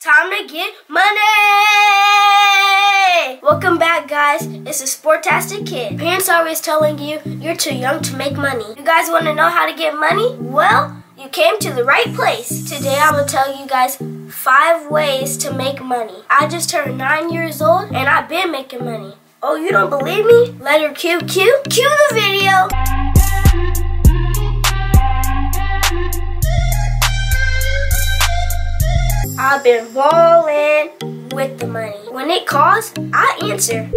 Time to get money! Welcome back, guys. It's a SportTastic Kid. Parents are always telling you you're too young to make money. You guys want to know how to get money? Well, you came to the right place. Today, I'm going to tell you guys five ways to make money. I just turned nine years old and I've been making money. Oh, you don't believe me? Letter Q, Q, cue the video! I've been balling with the money. When it calls, I answer.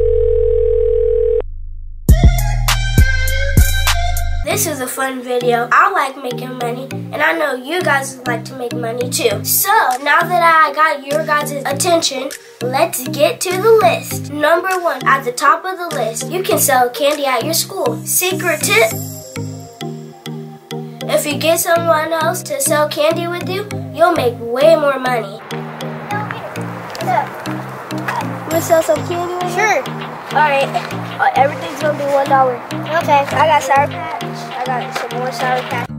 This is a fun video. I like making money, and I know you guys like to make money too. So, now that I got your guys' attention, let's get to the list. Number one, at the top of the list, you can sell candy at your school. Secret tip, if you get someone else to sell candy with you, you'll make way more money. To sell some candy with Sure. Alright. Uh, everything's gonna be one dollar. Okay. I got Sour Patch. I got some more Sour Patch.